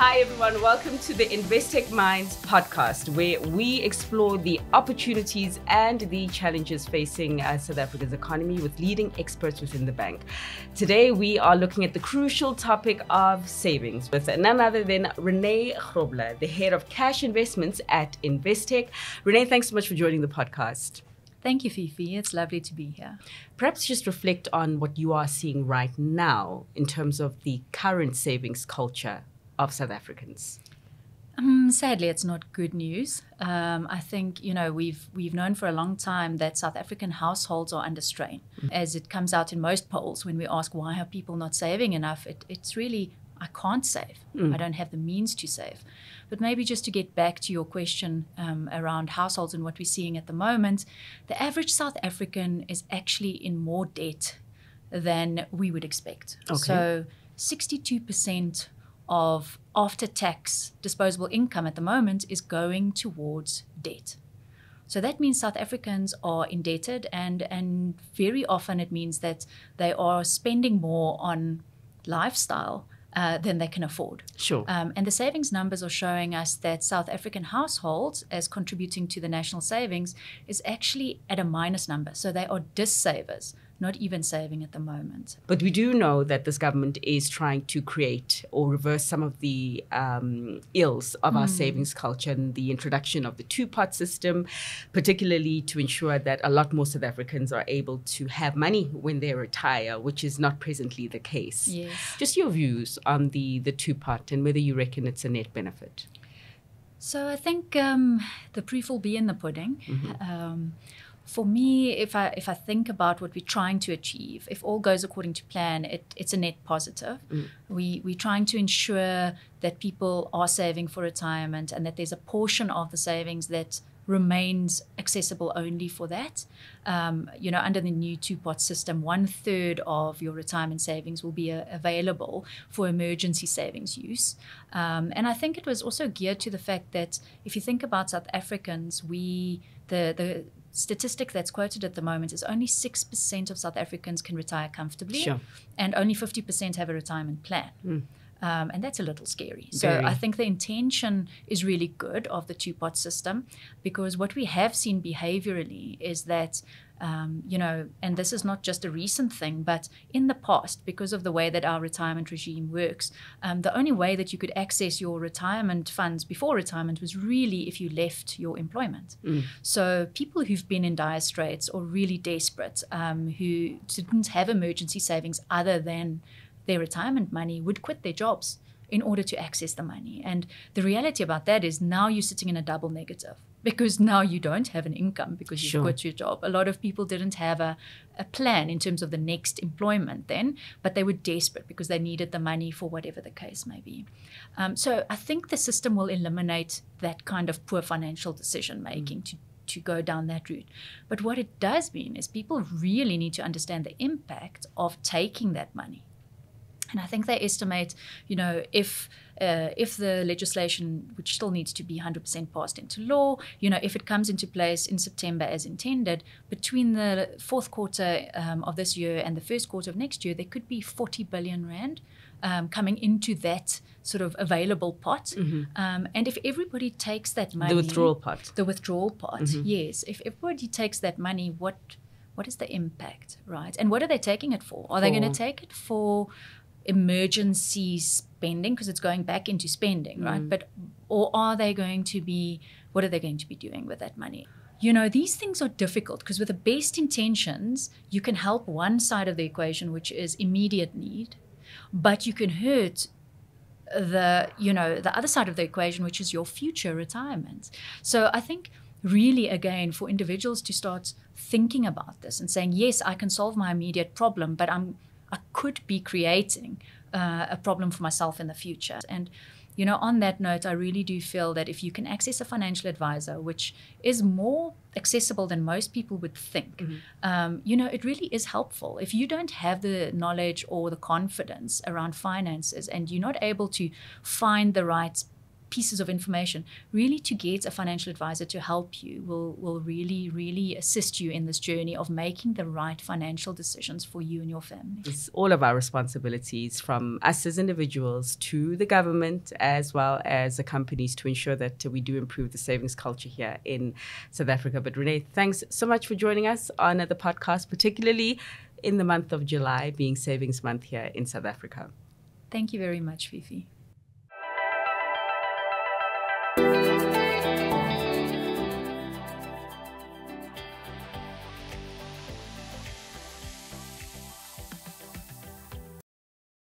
Hi, everyone. Welcome to the Investec Minds podcast, where we explore the opportunities and the challenges facing uh, South Africa's economy with leading experts within the bank. Today, we are looking at the crucial topic of savings with none other than René Grobler, the head of cash investments at Investec. René, thanks so much for joining the podcast. Thank you, Fifi. It's lovely to be here. Perhaps just reflect on what you are seeing right now in terms of the current savings culture of South Africans? Um, sadly, it's not good news. Um, I think you know we've we've known for a long time that South African households are under strain, mm. as it comes out in most polls when we ask why are people not saving enough. It, it's really I can't save. Mm. I don't have the means to save. But maybe just to get back to your question um, around households and what we're seeing at the moment, the average South African is actually in more debt than we would expect. Okay. So, sixty-two percent of after tax disposable income at the moment is going towards debt. So that means South Africans are indebted, and, and very often it means that they are spending more on lifestyle uh, than they can afford. Sure. Um, and the savings numbers are showing us that South African households, as contributing to the national savings, is actually at a minus number. So they are dissavers not even saving at the moment. But we do know that this government is trying to create or reverse some of the um, ills of mm. our hmm. savings culture and the introduction of the two pot system, particularly to ensure that a lot more South Africans are able to have money when they retire, which is not presently the case. Yes. Just your views on the, the two pot and whether you reckon it's a net benefit. So I think um, the proof will be in the pudding. Mm-hmm. Um, for me, if I if I think about what we're trying to achieve, if all goes according to plan, it, it's a net positive. Mm. We we're trying to ensure that people are saving for retirement and that there's a portion of the savings that remains accessible only for that. Um, you know, under the new two-pot system, one third of your retirement savings will be uh, available for emergency savings use. Um, and I think it was also geared to the fact that if you think about South Africans, we the the statistic that's quoted at the moment is only 6% of South Africans can retire comfortably, sure. and only 50% have a retirement plan. Mm. Um, and that's a little scary. So Very. I think the intention is really good of the two pot system because what we have seen behaviorally is that um, you know, and this is not just a recent thing, but in the past, because of the way that our retirement regime works, um, the only way that you could access your retirement funds before retirement was really if you left your employment. Mm. So people who've been in dire straits or really desperate, um, who didn't have emergency savings other than their retirement money, would quit their jobs in order to access the money. And the reality about that is now you're sitting in a double negative because now you don't have an income because you've sure. quit your job. A lot of people didn't have a, a plan in terms of the next employment then, but they were desperate because they needed the money for whatever the case may be. Um, so I think the system will eliminate that kind of poor financial decision making mm. to to go down that route. But what it does mean is people really need to understand the impact of taking that money. And I think they estimate, you know, if uh, if the legislation, which still needs to be 100% passed into law, you know, if it comes into place in September as intended, between the fourth quarter um, of this year and the first quarter of next year, there could be 40 billion rand um, coming into that sort of available pot. Mm-hmm. Um, and if everybody takes that money, the withdrawal pot, the withdrawal pot, mm-hmm. yes. If everybody takes that money, what what is the impact, right? And what are they taking it for? Are for, they going to take it for emergency spending because it's going back into spending, right? Mm. But or are they going to be what are they going to be doing with that money? You know, these things are difficult because with the best intentions, you can help one side of the equation, which is immediate need, but you can hurt the you know the other side of the equation which is your future retirement so i think really again for individuals to start thinking about this and saying yes i can solve my immediate problem but i'm I could be creating uh, a problem for myself in the future. And you know, on that note, I really do feel that if you can access a financial advisor, which is more accessible than most people would think, mm-hmm. um, you know, it really is helpful. If you don't have the knowledge or the confidence around finances and you're not able to find the right pieces of information, really to get a financial advisor to help you will, will really, really assist you in this journey of making the right financial decisions for you and your family. It's all of our responsibilities from us as individuals to the government as well as the companies to ensure that we do improve the savings culture here in South Africa. But René, thanks so much for joining us on the podcast, particularly in the month of July being Savings Month here in South Africa. Thank you very much, Fifi.